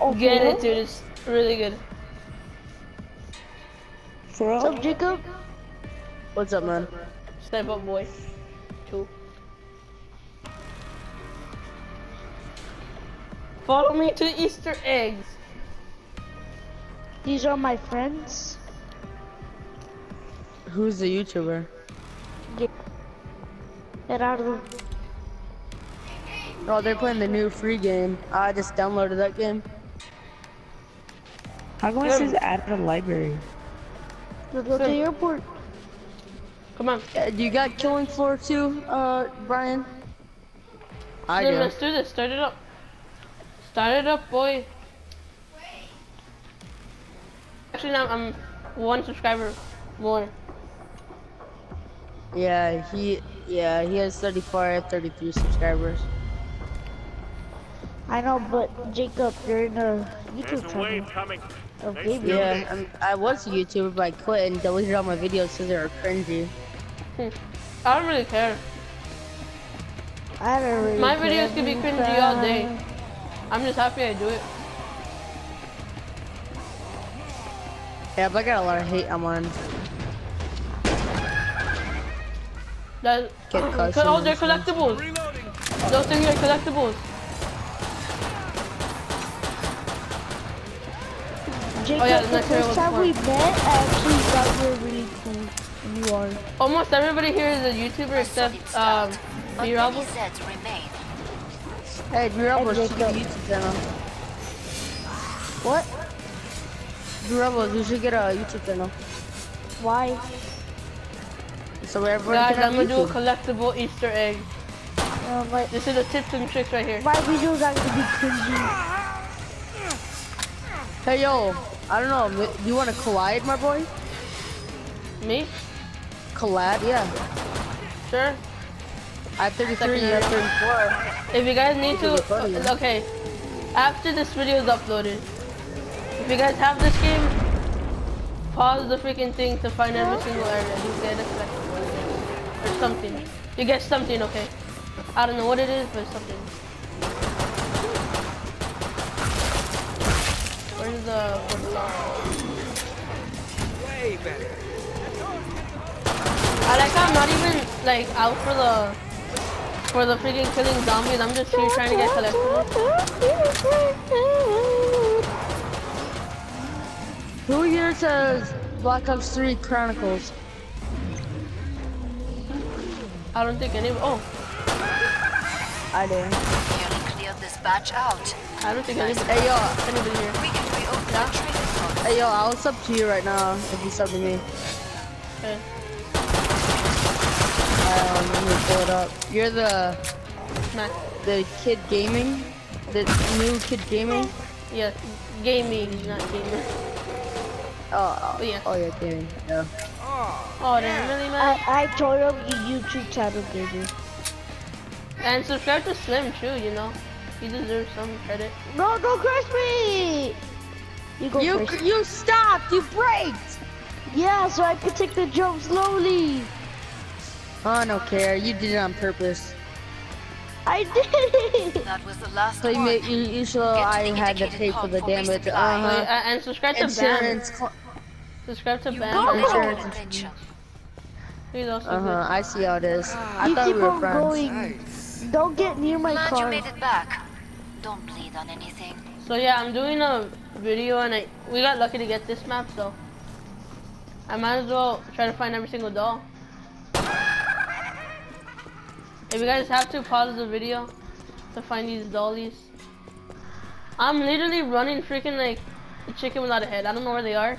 Oh, Get for it, uh-huh. dude. It's really good. For What's up, Jacob? What's up, man? Step up, boy. Two. Follow me to Easter eggs. These are my friends. Who's the YouTuber? Get, get out of the. Oh, they're playing the new free game. I just downloaded that game. How come it says add to the library? Let's go to the airport. Come on. Uh, you got Killing Floor 2, uh, Brian? I Dude, do. let's do this. Start it up. Start it up, boy. Actually, now I'm one subscriber more. Yeah, he, yeah, he has 34, I have 33 subscribers. I know, but Jacob, you're in a There's YouTube a channel wave coming. Of Thanks, gaming. Yeah, I'm, I was a YouTuber, but I quit and deleted all my videos because they were cringy. I don't really care. I don't really My care. videos could be cringy all day. I'm just happy I do it. Yeah, but I got a lot of hate I'm on. That, Get oh, customers they're collectibles. Reloading. Those things are collectibles. Jacob, Oh, yeah, the the next area first time fun. we met, I actually thought you were really cool. And you are. Almost everybody here is a YouTuber except um, B Robble. Hey, B-Rebels, Hey, should get a YouTube channel. What? B-Rebels, you should get a YouTube channel. Why? So everyone Guys, I'm gonna do a collectible Easter egg. Like, This is the tips and tricks right here. my videos are gonna be cringy. Hey, yo, I don't know, you want to collide, my boy? Me? Collab, yeah. Sure. I have 33, you have 34. If you guys need to, Funny. okay. After this video is uploaded, if you guys have this game, pause the freaking thing to find every single area. You get a collectible or something. You get something, okay? I don't know what it is, but something. Where's the what's Way better. I like how I'm not even like out for the for the freaking killing zombies. I'm just here trying to get collectibles. Who here says Black Ops 3 Chronicles? I don't think any. Oh, I do. Nearly this batch out. I don't think anybody, Hey, yo, anybody here. We can reopen the trading hey, yo, I'll sub to you right now if you sub to me. Okay. Um, let me pull it up. You're the Smack. the kid gaming, the new kid gaming. Yeah, gaming, not gamer. Oh, Oh, yeah. oh yeah, gaming. Yeah. Oh, damn, really, man? I, I told him your YouTube channel, baby. And subscribe to Slim too, you know. He deserves some credit. No, don't crush me! You go You first. you stopped. You braked. Yeah, so I could take the jump slowly. Oh, I don't care. You did it on purpose. I did. That was the last So you one. made you, you show Get to I the had to indicated pay for the damage. resupply. Uh Wait, huh. uh, and subscribe to Bam. Insurance. cl- Subscribe to You Bam. Insurance. my attention. He's also Uh huh. I see how it is. I you thought keep we were on friends. going. Don't get near my Glad you car. made it back. Don't bleed on anything. So yeah, I'm doing a video and I we got lucky to get this map, so I might as well try to find every single doll. If you guys have to pause the video to find these dollies. I'm literally running freaking like a chicken without a head. I don't know where they are.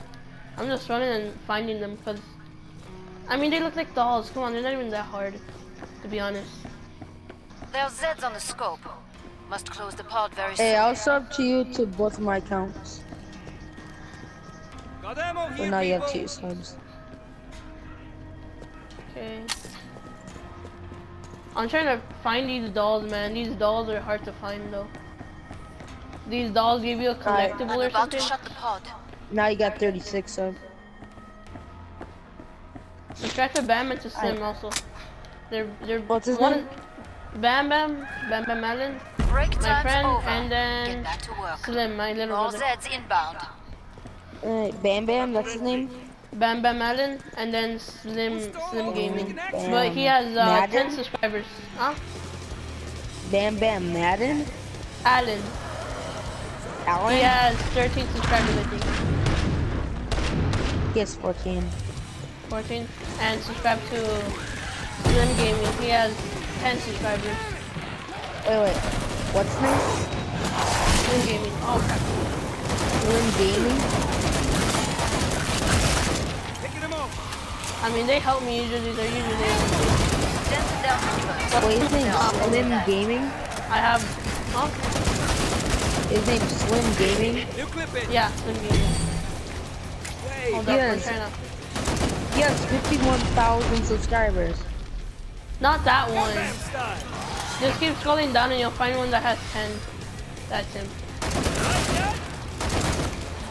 I'm just running and finding them because I mean they look like dolls. Come on, they're not even that hard, to be honest. There's Zeds on the scope. Must close the pod very soon. Hey, I'll sub to you to both my accounts. Got ammo So here, now you have two subs. Okay. I'm trying to find these dolls, man. These dolls are hard to find though. These dolls give you a collectible I'm or about to something. shut the pod. Now you got 36 subs. Subscribe to Bam and to Slim also. They're they're What's his one name? Bam Bam Bam Bam Allen. Break my friend, over. and then Get back to work. Slim, my little All brother. Zeds inbound. Uh, Bam Bam, that's his name. Bam Bam Allen, and then Slim Slim Gaming. Bam. But he has uh, Madden? 10 subscribers. Huh? Bam Bam Madden. Allen. Allen. He has 13 subscribers, I think. He has 14. 14. And subscribe to Slim Gaming. He has 10 subscribers. Wait, wait. What's his name? Slim Gaming. Oh crap. Slim Gaming. I mean, they help me usually. They're usually able to. Send them down first. Wait, his name's Slim Gaming. I have. Huh? His name's Slim Gaming. New clip it. Yeah, Slim Gaming. Hold up, I'm Yes. He has 51,000 subscribers. Not that one. Just keep scrolling down and you'll find one that has 10. That's him.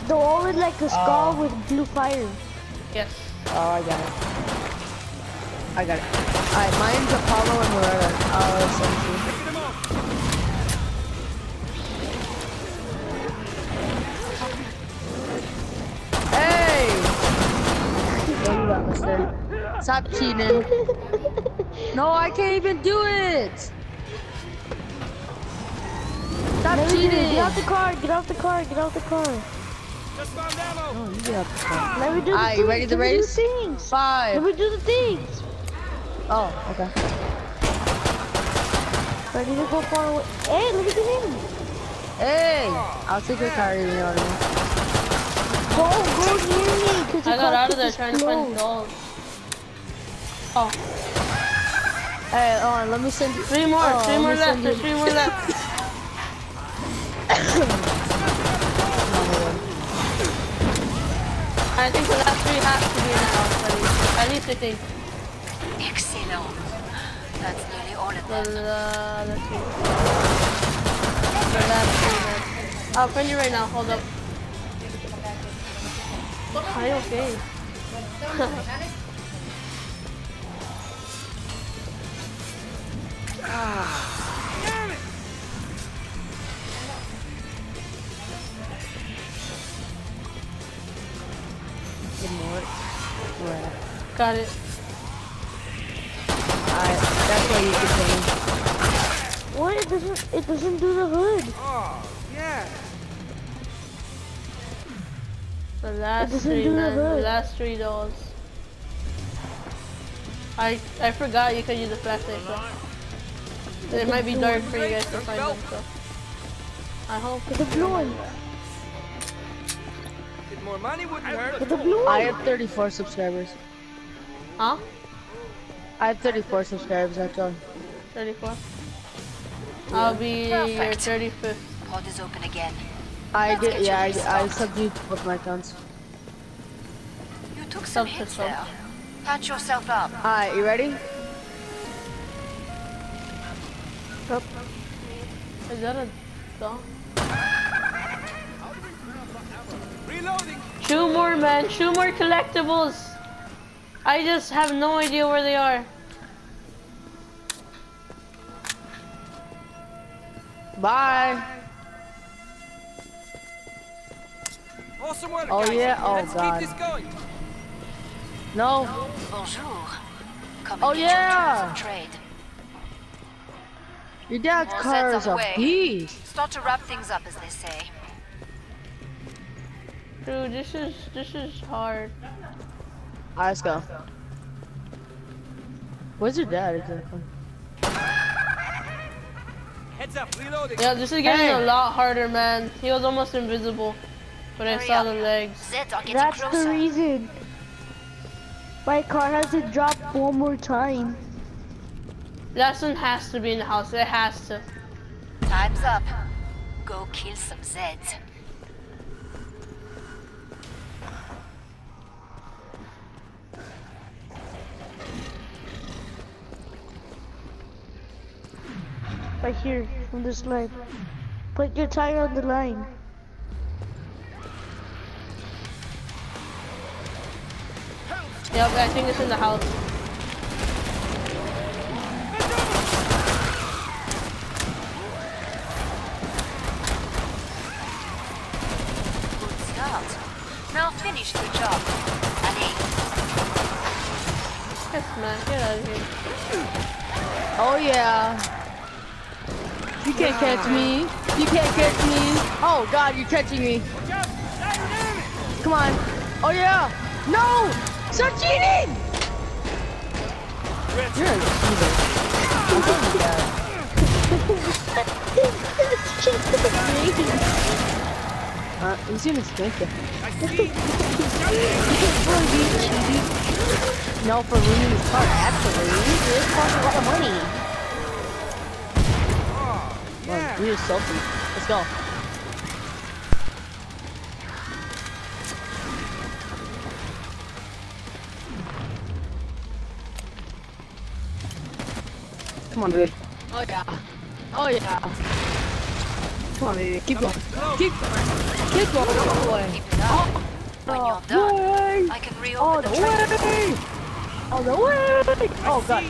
The one with like a skull oh. with blue fire. Yes. Oh, I got it. I got it. Alright, mine's Apollo and Loretta. I'll send you. Hey! What you got, mister? Stop cheating. no, I can't even do it! Stop Let me do it. cheating! Get out the car, get out the car, get out the car. Oh, you get out the car. Let me do the Alright, things. you ready to Let me do race? the things. Let Five. me do the things. Oh, okay. Ready to go far away. Hey, look at him. Hey! I'll take your car, you know what I mean? Go, go near me, because I got out of there trying to find explode. dolls. Oh, Hey, hold on, let me send you. three more, Oh, three more left, there's three more left. I think the last three have to be in the house, at least. At least I think. Excellent. That's nearly all of The, them. uh. The last three. I'll you right now, hold up. You okay? Good Got it. Alright, that's why you can change. What? It doesn't, it doesn't do the hood. Oh, yeah. The last doesn't three, do the man. The hood. last three dolls. I I forgot you could use a flashlight, so. It might be dark for you guys to find them, so. I hope. Get the blue one. Get more money wouldn't hurt. Get the blue I have 34 subscribers. Huh? I have 34 subscribers, actually. 34. I'll be Perfect. your 35th. Pod is open again. I Let's did, get yeah, you I, I restocked. subbed you to both my accounts. You took some Sub to hits there. Patch yourself up. Alright, you ready? Is that a dog? Reloading. Two more, man. Two more collectibles. I just have no idea where they are. Bye! Awesome work, Oh, guys. yeah? Oh, Let's God. keep this going. No! Bonjour. Come Oh, and get yeah. your of trade. Your dad's More car is a beast! Start to wrap things up, as they say. Dude, this is this is hard. Alright, let's go. Where's your dad exactly? Heads up, reloading. Yeah, this is getting Hey. a lot harder, man. He was almost invisible, but I saw up. the legs. Zeds That's closer. the reason. My car has to drop one more time. That one has to be in the house. It has to. Time's up. Go kill some Zeds. Right here, on this line. Put your tire on the line. Yeah, I think it's in the house. Good start. Now finish the job. Annie. Yes, man. Get out of here. Oh, yeah. You can't catch me. You can't catch me. Oh god, you're catching me. Come on. Oh yeah. No! Stop cheating! You're a cheater. Oh my god. it's. Uh, he's gonna spank you. No, for ruining his car, actually. This costs a lot of money. Well, we were salty. Let's go. Come on, baby. Oh yeah. Oh yeah. Come on, baby. Keep going. Keep going. Keep going. All the way. Keep it. Oh. Oh. When you're done, Way. I can All oh, the the trailer. way. All the way. Oh god.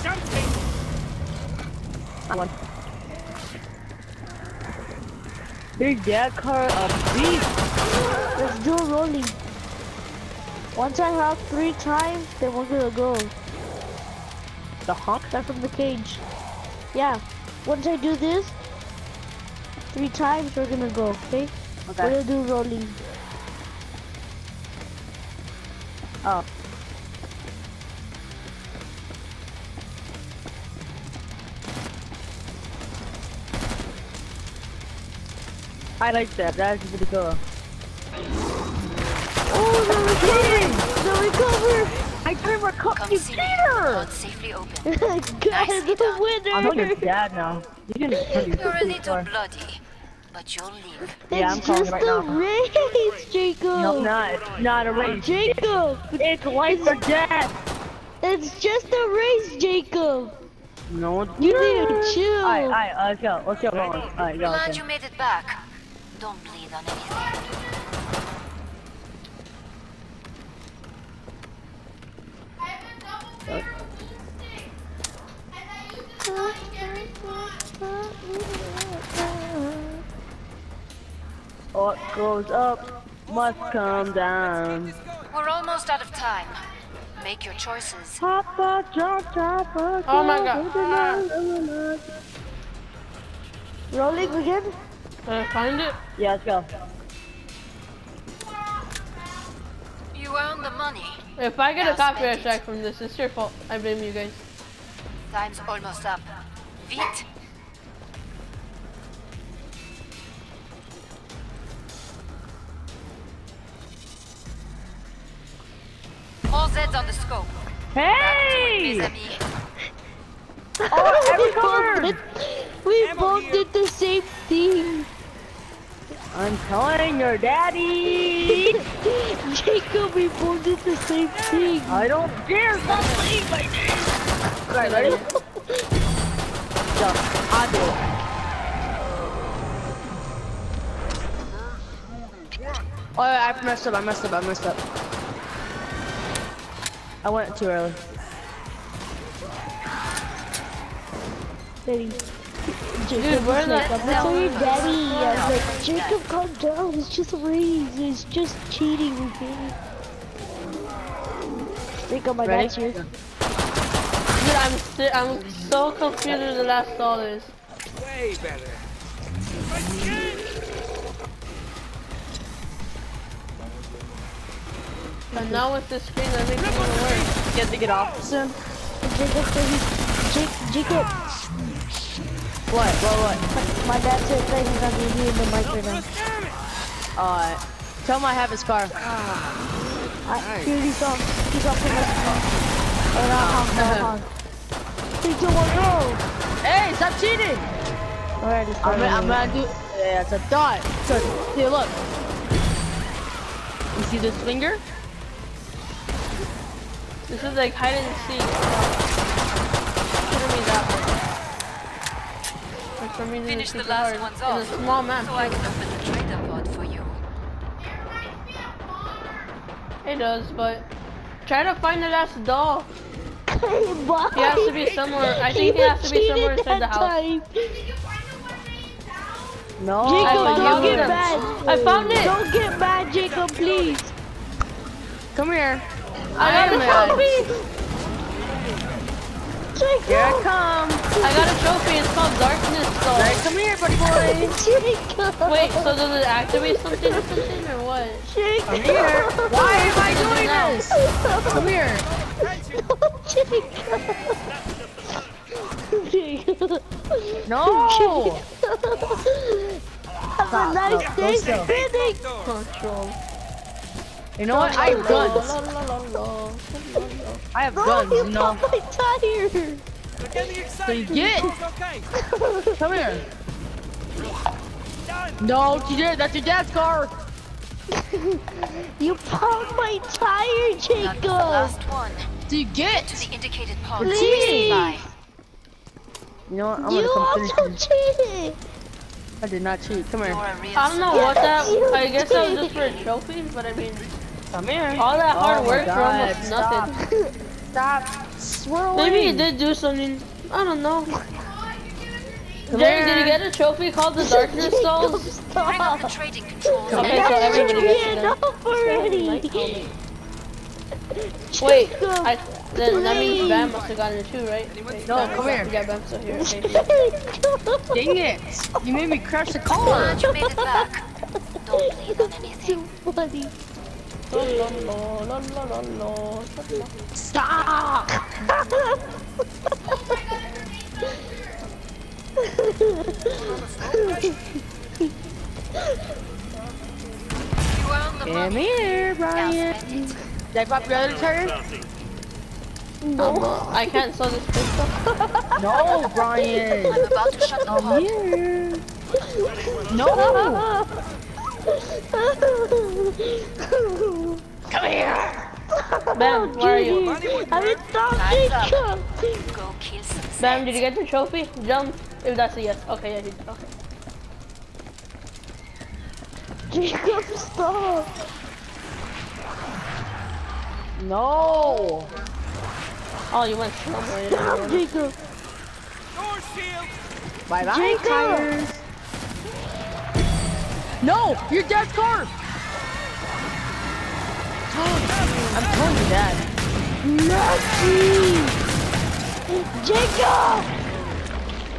Something. That one. Big dad car a beast. Let's do a rolling. Once I have three times, then we're gonna go. The honk. Start from the cage. Yeah. Once I do this, three times, we're gonna go, okay? We're Okay. gonna do rolling. Oh. I like that. That's pretty cool. Oh, the recover! The recover! I never caught Come you, see me. Peter. Pod safely open. God, Nicely the done. I'm not your dad now. You didn't tell you. You're a little bloody, but you'll live. Yeah, I'm It's just it right a now. race, Jacob! No, not. It's not a uh, race. Jacob! It's life or death. It's just a race, Jacob! No, it's You not. need to chill! Alright, alright, let's go. Let's go. Alright, go. Glad Okay. you made it back. Don't bleed on anything. What goes up must come down. We're almost out of time. Make your choices. Papa, drop, drop, Oh my god. Rolling again? Did I find it? Yeah, let's go. You earn the money. If I get a Now copyright strike from this, it's your fault. I blame you guys. Time's almost up. Vite. All Zeds on the scope. Hey! Oh, we every both we both did the same thing! I'm telling your daddy! Jacob, we both did the same thing! I don't dare stop saying my name! Alright, ready? Go. I'll do it. Oh, I messed up, I messed up, I messed up. I went too early. Daddy. Dude, Jacob where was the like, I'm hell not your daddy. I was like, Jacob, calm down. It's just a race. It's just cheating, okay? Jacob, my Ready? dad's here. Dude, I'm si I'm so confused with the last dollars. Way better. And now with the screen, that makes it even worse. Get to get off soon? Jacob, so Jacob, What? What? What? my dad said that he's not gonna be in the mic right now. Uh, tell him I have his car. I, here he's on. He's on from us. Oh, no, honk, no, honk. Three, two, one, go! Hey, stop cheating! Alright, it's I'm gonna, I'm gonna do. Yeah, it's a dot. So, see, look. You see this finger? This is like hide and seek. Should've made that one. For some reason, Finish the last hard. ones It's off. a small map. So I can open the trader pod for you. It does, but try to find the last doll. Why? He has to be somewhere- I think he You has to be somewhere inside the house. time. No. Jacob, I found don't get mad. I found it. Don't get mad, Jacob, please. Come here. I got am a trophy. Here I come. I got a trophy. It's called Darkness Right, come here, buddy boy. Jacob. Wait, so does it activate something or something or what? Come here. Why am I doing this? Come here. Jacob. No. Have a nice day. Phoenix. Control. You know what? I have guns. I have No, guns, you you know. my tire. We're getting excited. So you get- Okay. Come here. Done. No, TJ, that's your dad's car. You popped my tire, That Jacob. last one. Do you To get? the indicated pod. Please. You know what? I'm You gonna come also cheated. I did not cheat. Come here. I don't know what that. I guess that was just for a trophy, but I mean, Come here. all that hard Oh my work for almost stop. nothing. Stop. Swirling. Maybe he did do something. I don't know. Come Jerry, did you get a trophy called the Darkness Jacob, Souls? Bring up the stop. trading controls. Okay, so everybody should gets it. then. enough already. Wait, I, then that means please. Bam must have gotten it too, right? Wait, No, come here. Yeah, Bam's still here. Okay. Dang it. You made me crash the car. Glad you made it back. Don't bleed on anything. Too funny. Stop. You were on the Come here, Brian. Did I pop your other tire? No, I can't sell this pistol. No, Brian. I'm about to shut the Come here. No. Come here. Bam, oh, where are you? I'm in top, Jacob. Go kill some Bam, did you get the trophy? Jump. If that's a yes. Okay, yeah, you did. Okay. Jacob, stop. No. Oh, you went somewhere. Stop, Jacob. Door shield. Bye bye, Jacob. tires. No, your dad's car. I'm telling you, Dad. Lucky. Jacob,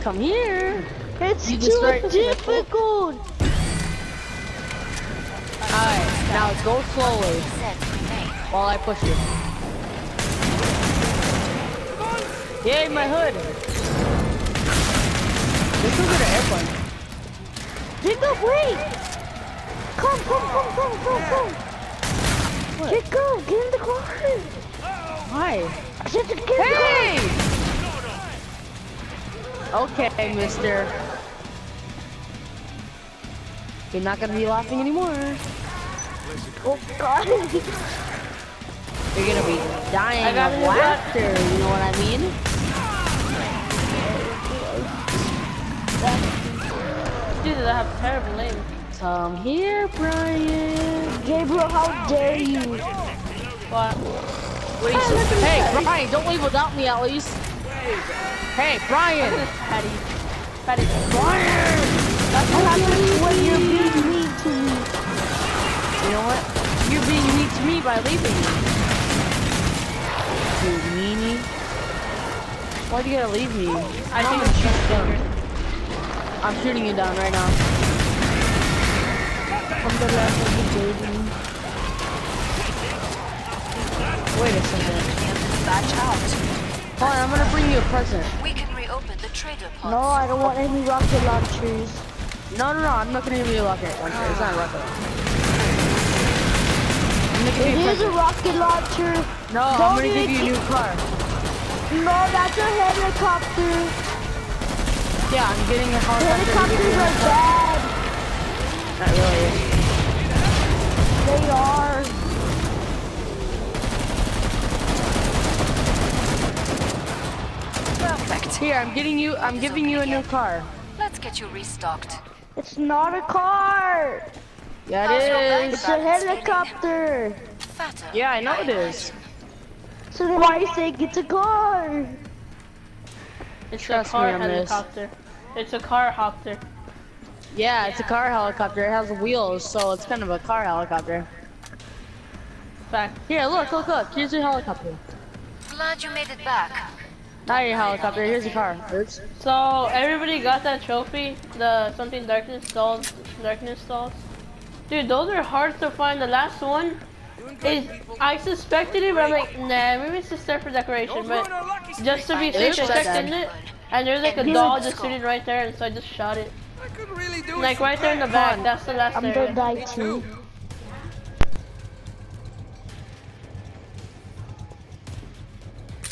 Come here. it's You too difficult. Alright, now go slowly while I push you. Yay, my hood. Jacob, wait. Come, come, come, come, come, come. Jacob, get in the car. Why? I said to get in the car. Hey! Okay, mister. You're not gonna be laughing anymore. Oh, God. You're gonna be dying of it, I got laughter, you know what I mean? Dude, I have a terrible aim. Come here, Brian. Gabriel, how dare you? What? what Wait, hey, Brian, don't leave without me at least. Hey, Brian. Patty. Patty. Brian! That's what happens when you're being mean to me. You know what? You're being mean to me by leaving me. You meanie. Why'd you gotta leave me? I think I'm it's just down. Bigger. I'm shooting you down right now. I'm the last of the baby. Wait a second. Dispatch out. Hold on, I'm gonna bring you a present. We can reopen the trader pods. No, I don't want any rocket launchers. No, no, no, I'm not gonna give you a rocket launcher. It's not a rocket launcher. I'm gonna give It you a a rocket launcher. No, I'm gonna give you a new car. No, that's a helicopter. Yeah, I'm getting a helicopter. to Helicopters are bad. Not really. They are. Perfect. Here, I'm getting you. I'm giving you a new car. Let's get you restocked. It's not a car. Yeah, How's your it bank is. It's a helicopter. Yeah, I know it is. So then why are you saying it's a car? It's Trust a car me on this. Helicopter. It's a car hopter. Yeah, it's a car helicopter. It has wheels, so it's kind of a car helicopter. Fact. Here, look, look, look. Here's your helicopter. Glad you made it back. Not your helicopter. Here's your car. Oops. So everybody got that trophy, the something darkness stalls, darkness stalls. Dude, those are hard to find. The last one is. I suspected it, but I'm like, nah, maybe it's just there for decoration. But ruin our lucky streak. just to be It safe, is I checked that. in it, and there's like a doll just sitting right there, and so I just shot it. I could really do Like right there in the crack. back. That's the last I'm area. gonna die too. too.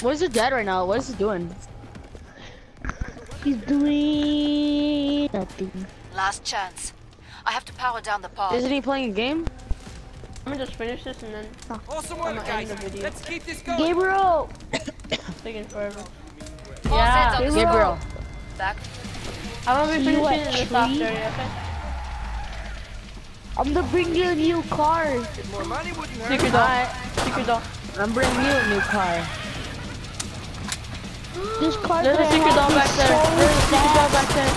What is it dead right now? What is it doing? He's doing nothing. Last chance. I have to power down the pod. Isn't he playing a game? I'm gonna just finish this and then Awesome work, gonna end guys. the video. Let's keep this going. Gabriel! it's taking forever. All Yeah. Zeds Gabriel. Back. I'm gonna be you finishing at this tree. after, okay? I'm gonna bring you a new car. More money wouldn't hurt. Secret doll. Secret doll. I'm bringing you a new car. This car There's a secret doll have back there. so There's a secret doll back there.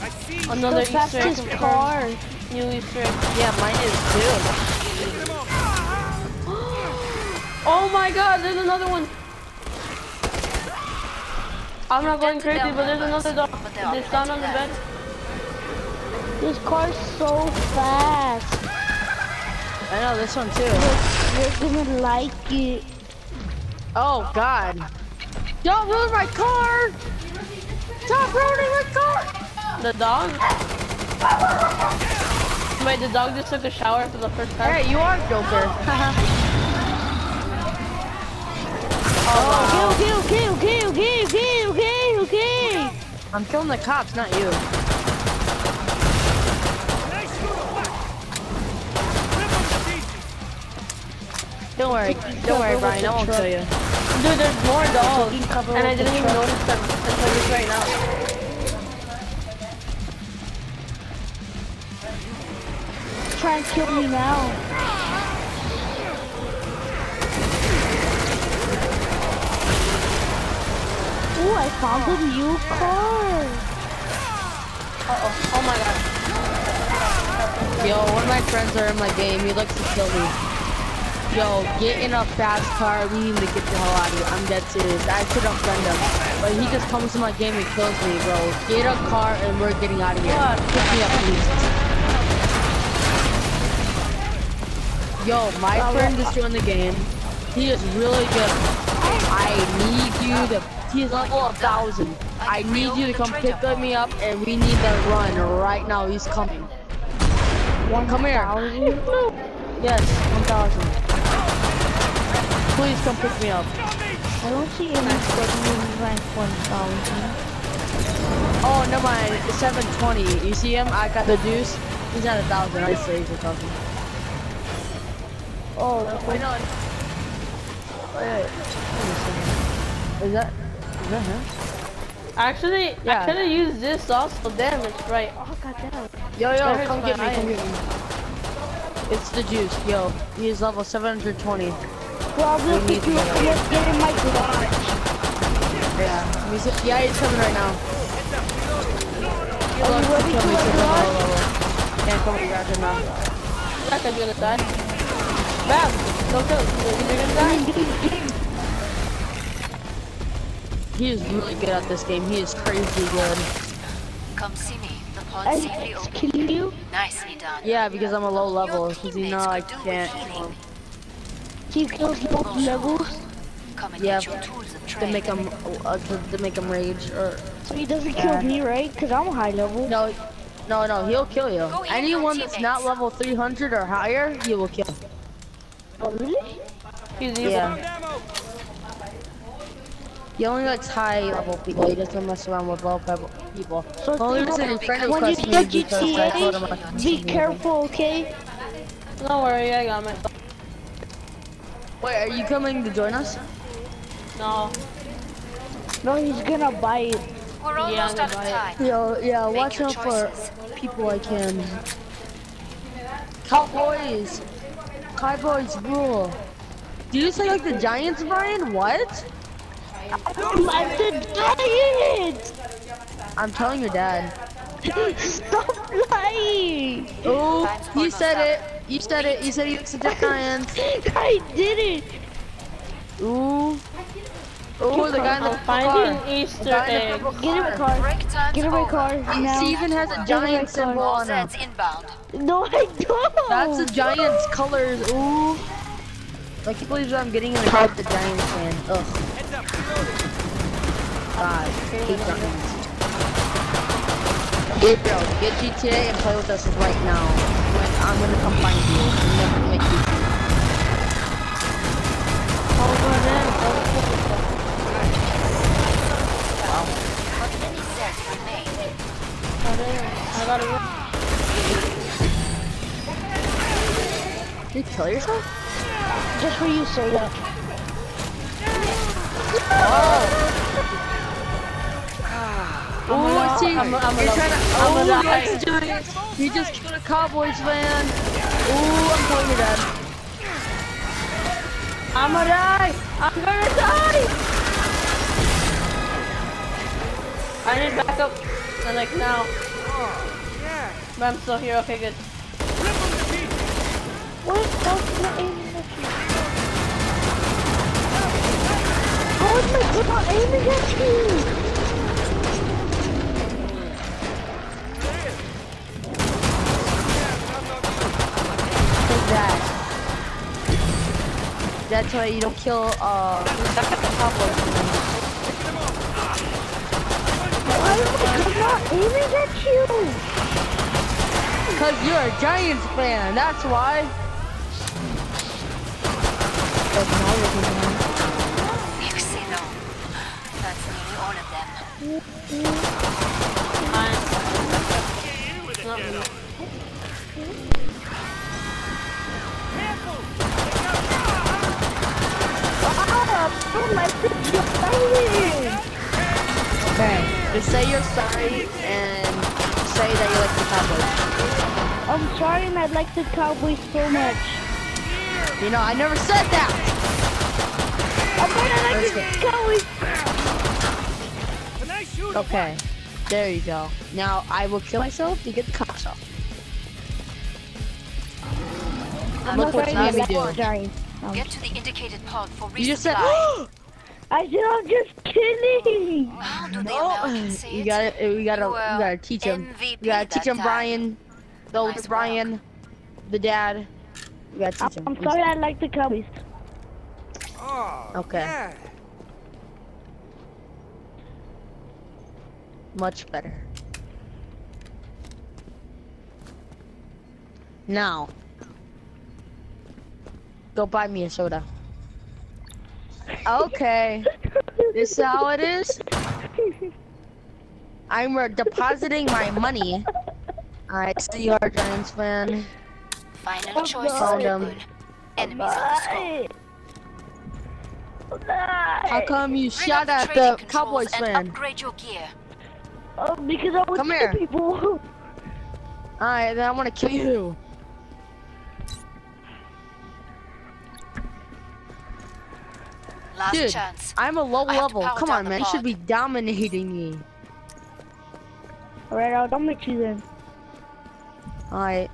I see. Another The Easter egg confirmed. car. New Easter egg. Yeah, mine is too. Oh my god, there's another one. I'm not going crazy, but there's another dog. but they are down on the bed. This car's so fast. I know this one too. You're gonna like it. Oh God! Don't ruin my car! Stop ruining my car! The dog? Wait, the dog just took a shower for the first time? Hey, you are Joker. Okay, okay, okay, okay, okay. I'm killing the cops, not you. Nice little whack. Rip 'em to pieces. Don't worry, don't worry, Brian. I won't kill you. Dude, there's more dogs. And I didn't even truck. notice them until just right now. Try and kill me now. Ooh, I found a new car. Uh-oh. Oh my god. Yo, one of my friends are in my game. He likes to kill me. Yo, get in a fast car. We need to get the hell out of here. I'm dead serious. I should have unfriend him, but he just comes to my game and kills me, bro. Get a car and we're getting out of here. What? Pick me up, please. Yo, my friend is doing the game. He is really good. I need you to. He's level a thousand. I need you to come pick me up, and we need to run right now. He's coming. One come here. Yes, 1,000. Please come pick me up. I don't see anybody in rank 1000. Oh, never mind. 720. You see him? I got the deuce. He's at a thousand. I say he's a thousand. Oh, Wait, no. Wait. Is that? Is that him? Actually, Yeah. I could have used this also. Damn, it's right. Oh, goddamn. Yo, yo, That come get my me. Come get me. It's the juice. Yo, he is level 720. probably We need if to you get away. get get in my garage. Yeah. He's, yeah, he's coming right now. Are you ready to my garage? Can't come to your garage right now. That guy's gonna die. Bam! Don't kill him. You're gonna die. He is really good at this game. He is crazy good. Come see me. The pod I safely open. killing you. Nicely done. Yeah, because I'm a low level. Your Because you know I could do with can't healing. um, He kills both levels, Come and Yeah, get your tools to make him uh, to, to make him rage or so he doesn't Yeah. kill me, right? Because I'm a high level. no, no, no. He'll kill you. Go heal your Anyone that's not level 300 or higher, he will kill. Oh, really? He's evil. Yeah. Found. He only likes high level people. He doesn't mess around with low level people. So The only think reason his friend when you requested me get is because I told him I GTA, be see careful, okay? Don't worry, I got myself. Wait, are you coming to join us? No. No, he's gonna bite. We're Yeah, out of time. Yo, yeah, Make watch out choices. for people like him. Cowboys! Cowboys rule. Do you say like the Giants, Brian? What? I'm the giant! I'm telling your dad. Stop lying! Oh, almost said it. You said it. You said he looks at giants. I did it. Ooh. Ooh, the guy in the I'm purple finding car. Easter The guy in the eggs. purple Get in my car. car. Break time's Get in my over. car He now. even has a Get giant symbol on him. Zed's inbound. No, I don't. That's the Giants colors. Ooh. I can't believe I'm getting in the car with the Giants fan. Ugh. Heads up, reloading. God. Hate Giants. Gabriel, get GTA and play with us right now. When I'm gonna come find you. I'm never make you. But many Zeds remain. I gotta run. Did you kill yourself? Just for you, Soda. Oh, I see. I'm a- I'm You're love- trying to. I'm a Oh, love- that's Giants. You just killed a Cowboys fan. Ooh, I'm telling you that. I'm gonna die. I'm gonna die. I need backup. I'm like Yeah. but I'm still here. Okay, good. What? Not aiming at you. How is my gun not aiming at you? That. That's why you don't kill uh Cowboys. Why is my gun not aiming at you? Cause you're a Giants fan, that's why. Xeno. That's nearly all of them. I'm With not it, me. Jedi. Careful. Ah, I don't fighting. Okay. Just say you're sorry and say that you like the Cowboys. I'm sorry and I like the Cowboys so much. You know, I never said that. I'm gonna like the Cowboys. Can I shoot 'em? Okay. There you go. Now I will kill myself to get the cops off. I'm Look what sorry, Tommy I like did. the Giants. Um, Get to the indicated pod for You just said. I said I'm just kidding. How do the no. Americans uh, You gotta we gotta You we gotta teach him. MVP We gotta teach him time. Brian. The older Nice work. Brian. The dad. We gotta I'm, teach him. I'm sorry I like the Cowboys. Oh, Okay. yeah. Much better. Now, go buy me a soda. Okay, this is how it is. I'm depositing my money. Alright, see you are Giants fan. Final choice is Found 'em. good. Enemies on the scope. Bye. How come you Bring shot at the Cowboys fan? upgrade your gear. Oh, because I was Come killing here. people. Alright, then I want to kill you. Last Dude, chance. I'm a low I level. Come on, man. You should be dominating me. Alright, I'll dump you then. Alright.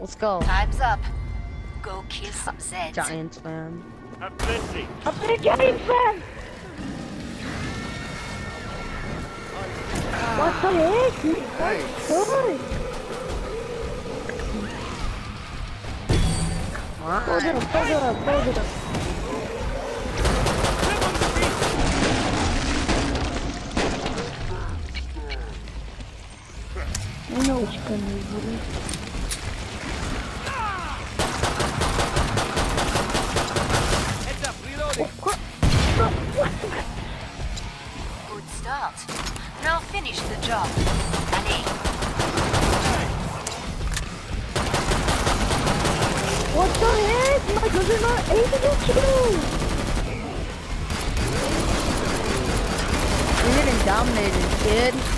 Let's go. Time's up. Go kill some Zeds. Giants fan. Have plenty. I'm a Giants fan. What the heck? Nice. Good. Hold it up, hold it up, hold it up. I know what you're gonna do. Good start. Now finish the job. Allez. What the heck? My guns are not aiming at you. You're getting dominated, kid.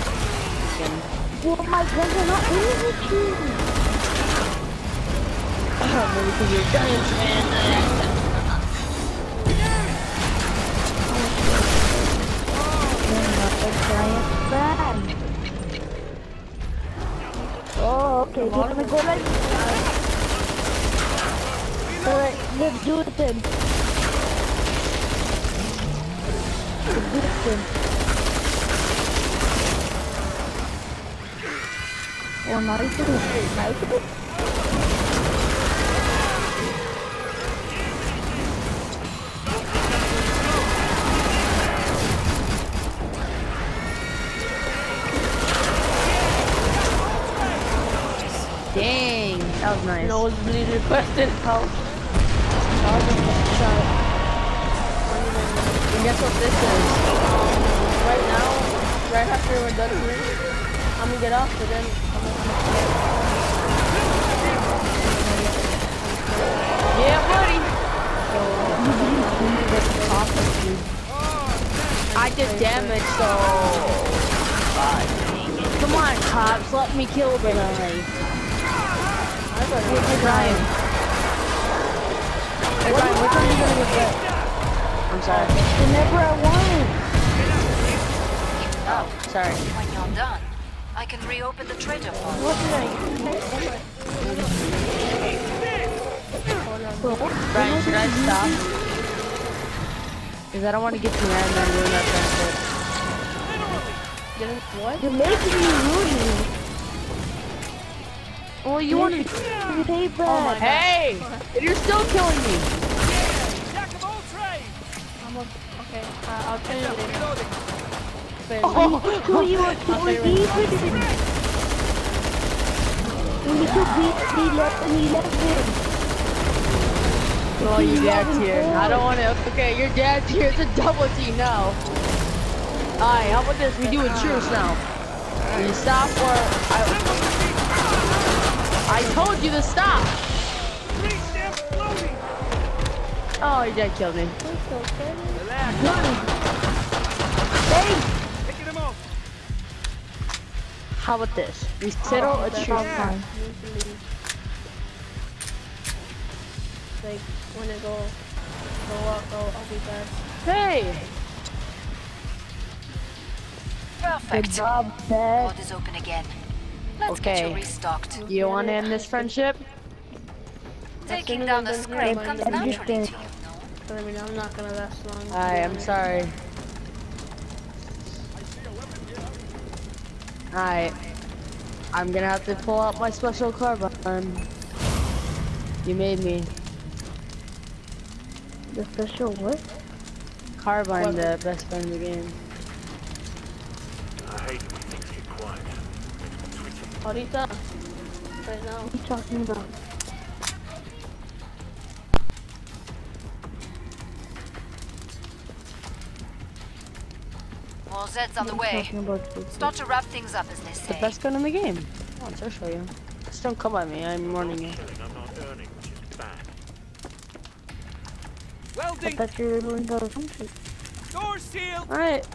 Well, my guns are not aiming at you. Oh, maybe because you're guns, man. You're not a giant man. Oh, okay, he's gonna go right. Alright, let's do it then. Let's do it then. To him. Oh, nice. Nice. Dang, that was nice. Nosebleed requested help. And guess what this is? Right now, right after we're done here, I'm gonna get off, but then Yeah, buddy. I did damage, so. Come on, cops, let me kill the guy. Hey, Brian, which one are you gonna get? I'm sorry. Whenever I want. Oh, sorry. When you're done, I can reopen the treasure vault. What did I Brian, should I stop? Because I don't want to get too mad and then ruin our friendship. What? You're making me rude. Well, you want to... You hate that. Hey! You're still killing me. Jack of all trades! I'm a, okay, uh, I'll tell you later. Reloading. But Who you want to beat When you oh, could oh, oh, beat he left and he left him. Oh, your dad's here. I don't want to... Okay, your dad's here. It's a double T now. Alright, how about this? We do a truce now. You stop or... I, I told you to stop! Three steps loading! Oh, your dad killed me. Picking How about this? We settle oh, a truce. Yeah. like, when it go, go up, I'll, I'll be back. Hey! Perfect. Good job, Dad. Vault is open again. Let's get Okay. you restocked. You want to end this friendship? Taking down the done script here, comes I'm naturally gonna- you, I mean, I'm not gonna last long. I'm sorry. Alright. I'm gonna have to pull out my special carbine. You made me. The special what? Carbine, the best friend in the game. I hate when things get quiet. Switching Ahorita. Right now. What are you talking about? More Zeds on the What are you way. talking about? Stupid? Start to wrap things up, as they say. The best gun in the game. Come on, I'll show you. Just don't come at me, I'm warning you. I'm not earning, which is bad. I Welding. thought you were doing other country. Door sealed. Alright.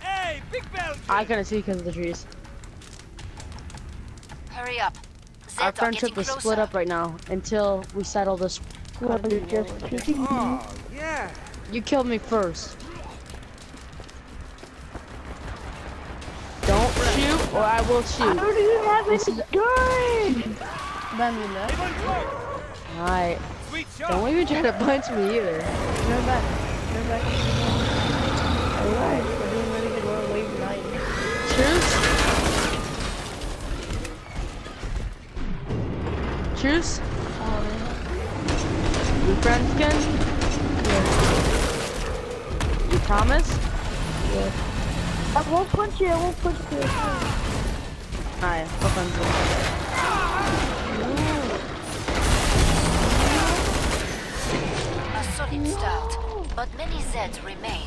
Hey, big Belgian. I couldn't see because of the trees. Hurry up. Zeds Our friendship getting is split up right now until we settle this. What, you're just cheating me? Oh, yeah. You killed me first. Don't shoot or I will I shoot. don't even have This any is- gun! Bambi left. Aim on close. Alright. Don't even try to punch me either. They're back. They're back. Alright, we're doing really good. We're way behind. Truce? Truce? You friends again? You promise? I won't punch you, I won't punch you. Alright, we're friends. A solid start, but many Zeds remain.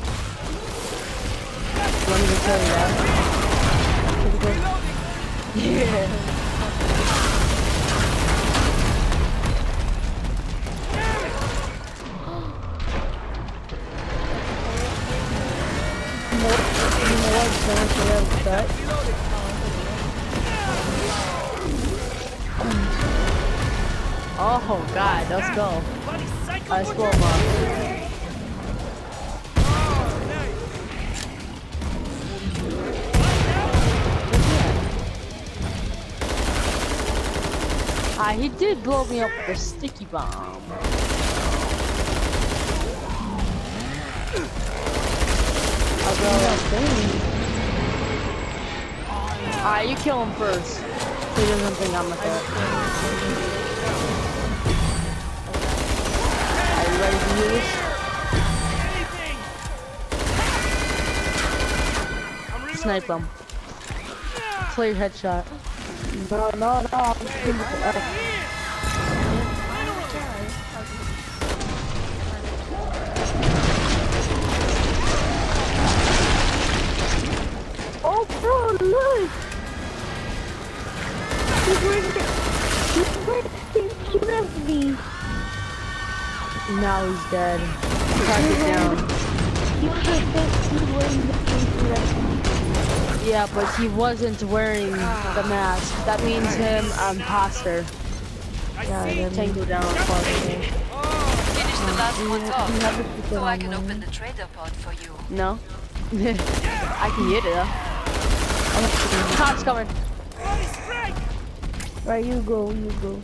Let me just tell you that. Yeah. God, let's go. Bloody psycho Let's butcher. blow him up. Oh, nice. Ah, he did blow me up with a sticky bomb. Go. Alright, you kill him first. He doesn't think I'm a threat. Snipe him. Clear headshot. No, no, no. Now he's dead. Track it down. He was the same, he's wearing the same suit as me. Yeah, but he wasn't wearing the mask. That means him imposter. Yeah, then Tango down fuck oh, Finish the last one off, had the oh. suit so I can open the trader pod for you. No? I can get it though. Cops coming. Body strike! Right, you go, you go.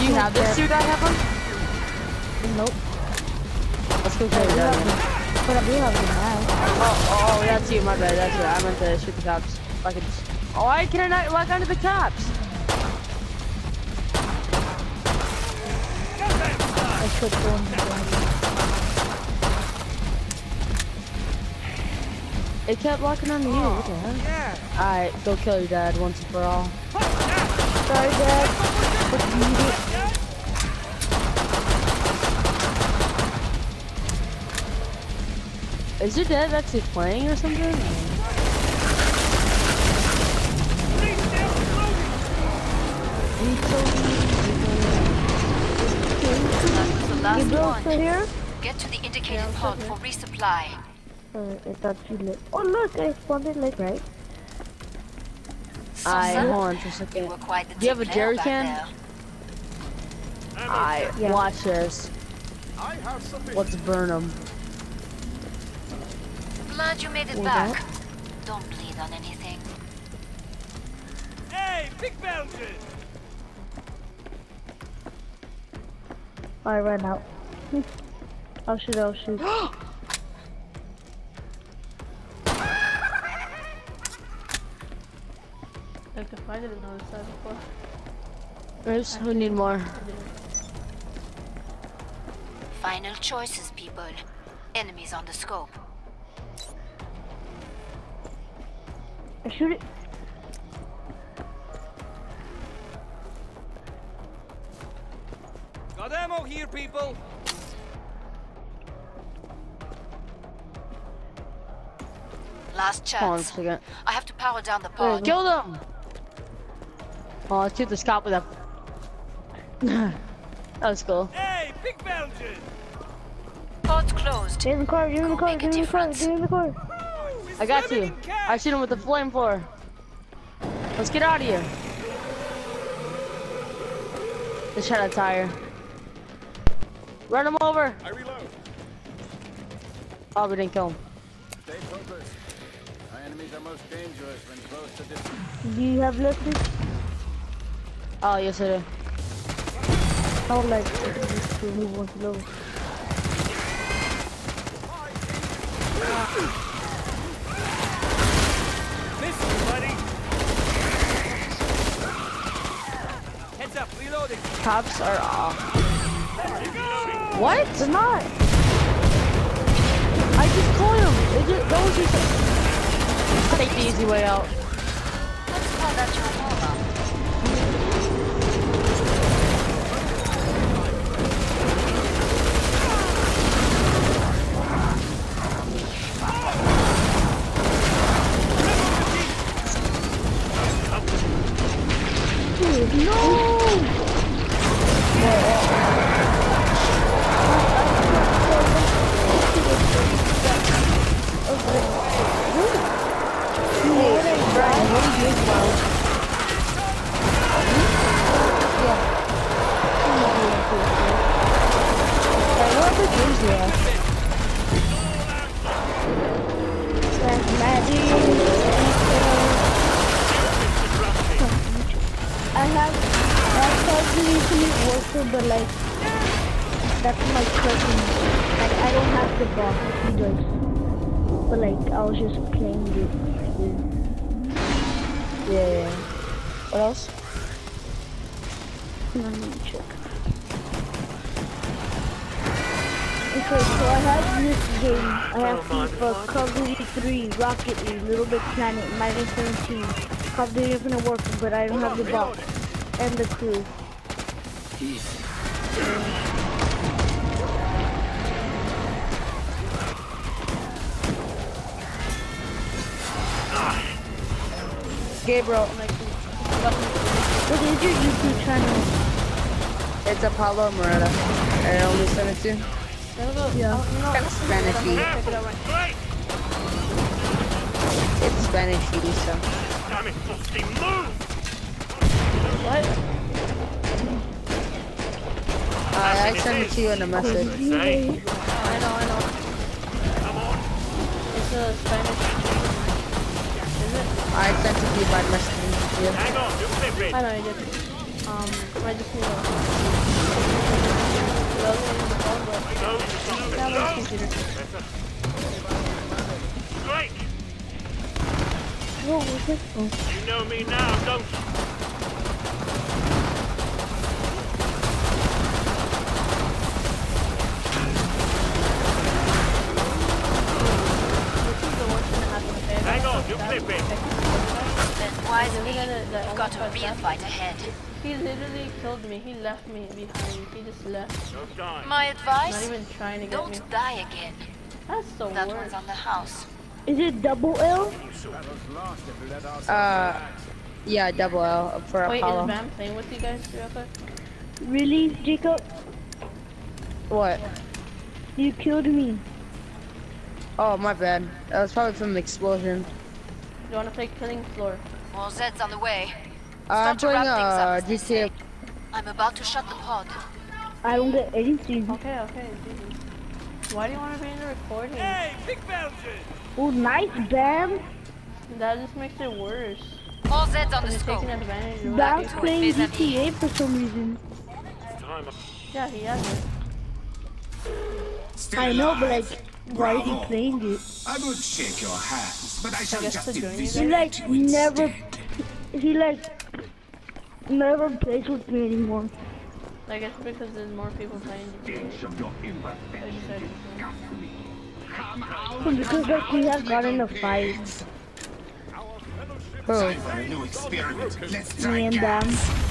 Do you have this suit I have on? Nope. Let's go kill I do that. But I do have the mask. Oh, oh, oh, that's you, my bad, that's you. I meant to shoot the cops. Oh, I could just... Oh, why can I not lock onto the cops? I should go in the. It kept locking onto you. What the hell? Yeah! Alright, go kill your dad once and for all. Sorry, Dad. Is your dad actually playing or something? That was the last bro one. here? Get to the indicated pod for resupply. Alright, I thought you lit. Oh look, I spawned it like right. I Son, hold on for a second. were quite the Do you have a jerry can? there. I Yeah. watch this. I have. Let's burn them. Glad you made it Was back. Don't bleed on anything. Hey, big Belgian! I ran out. I'll shoot, I'll shoot. Like if I didn't know this side before. Oops, who need more? Final choices, people. Enemies on the scope. I shoot it. Got ammo here, people! Last Hold on chance. I have to power down the pod. Kill them! Oh, let's shoot this cop with a... that was cool. Hey, big Belgian! Pod's closed. Get in the car, get in the car, make a get in the car, difference. get in the car. I got you. I shoot him with the flamethrower. Let's get out of here. Let's try to tire. Run him over. I reload. Oh, we didn't kill him. Stay focused. Our enemies are most dangerous when close to distance. Do you have lefties? Oh, yes, I do. Not like to move on slow. Miss Cops are off. What? They're not. I just called him. It just, that was just... Take the easy way out. Let's call that your What else? Let me check. Okay, so I have this game. I have FIFA, Call of Duty 3, Rocket League, Little Big Planet, Minus 17. Call of Duty Infinite Warfare, but I don't have the box. And the crew. Ah. Gabriel, What is your YouTube channel? it's Apollo Moretta. I only sent it to you. Yeah. Kind of Spanishy. It's Spanishy, so. Damn it, fucking move! What? I, I sent it to you in a message. I know, I know. It's a Spanish. Is it? I sent it to you by message. Yeah. Hang on. I know you did. Um, I just need to. Log in the phone, but Go, you son that was computer. Great! What was it? Oh. You know me now, don't you? This is the worst thing that happened. Okay, Hang on, you That- flip it. Then wisely, Look at it, that you've got a real fight ahead. He literally killed me. He left me behind. He just left. Don't die. My Not advice, even trying to get me. don't die again. That's the That worst. one's on the house. Is it double L? Battle's lost if we let ourselves Uh, yeah, double L for Wait, is Apollo. Bam playing with you guys real quick? Really, Jacob? What? You killed me. Oh, my bad. That was probably from the explosion. You wanna play Killing Floor? More Zeds on the way. Uh, I'm Start to playing wrap things uh, as GTA. I'm about to shut the pod. I don't get anything. Okay, okay, Why do you wanna be in the recording? Hey, Big Belgian! Oh, nice, Bam. That just makes it worse. All Zeds on the You're scope. taking advantage Bam's playing vis-a-vis. GTA for some reason. Yeah, he has it. I know, but like, why is he Bravo. playing it? I would shake your hands, but I shall guess just to you He like you never, he like never plays with me anymore. I guess because there's more people playing GTA. I decided to. Because like we have gotten a fight, Who? Time for a new experiment. Let's try me and gas.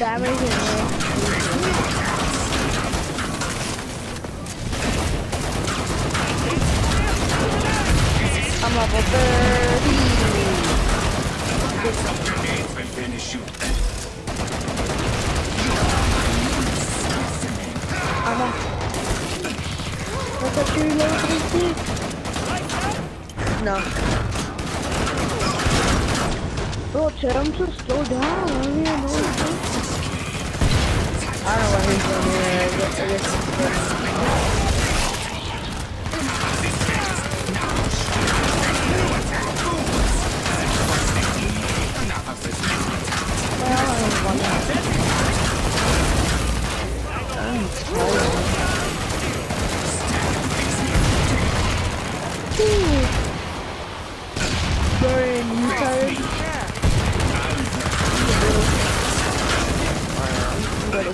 I'm level 30. Some grenades will finish you. What's up, your level 3? No. Bro, tell him slow down. I even know what he's doing.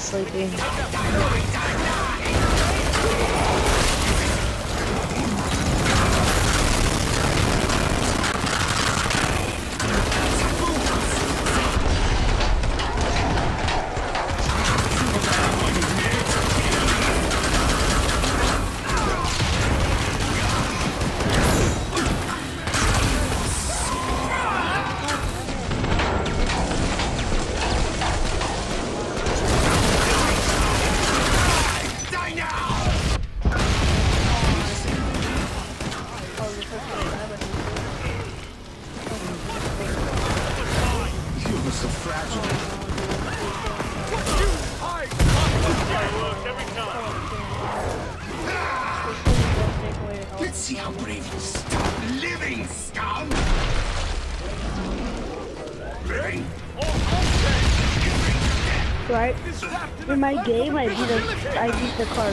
Sleepy. My game, I beat a, I beat the car.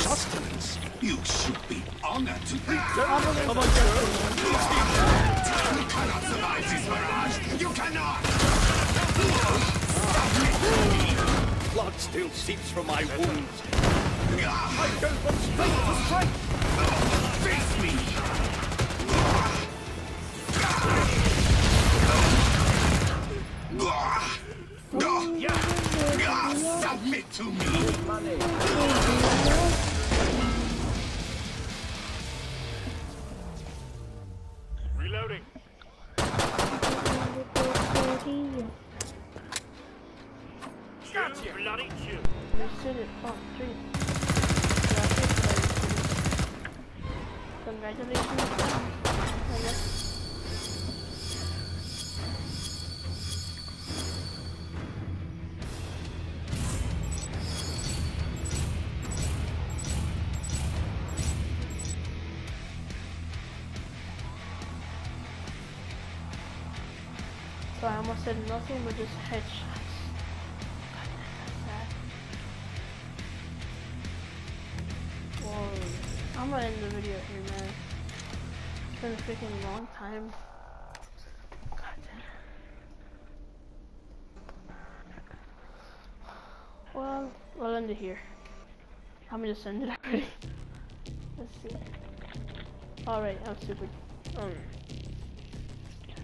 Sustenance. You should be honored to be. You cannot survive this barrage. You cannot! Blood still seeps from my wounds. I Go from strength to strength. Me! Submit to me! Nothing but just headshots. Well, I'm gonna end the video here, man. It's been a freaking long time. Well, we'll end it here. I'm gonna just end it already. Let's see. Alright, I'm super. Um,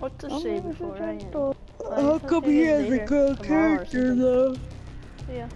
what to say before I end? How come he has a good character though? Yeah.